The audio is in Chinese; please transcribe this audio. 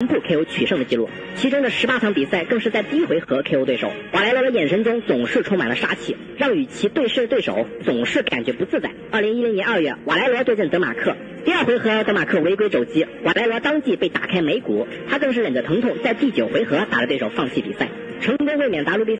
全部 KO 取胜的记录，其中的十八场比赛更是在第一回合 KO 对手。瓦莱罗的眼神中总是充满了杀气，让与其对视的对手总是感觉不自在。二零一零年二月，瓦莱罗对阵德马克，第二回合德马克违规肘击，瓦莱罗当即被打开眉骨，他更是忍着疼痛，在第九回合打了对手放弃比赛，成功卫冕 WBC。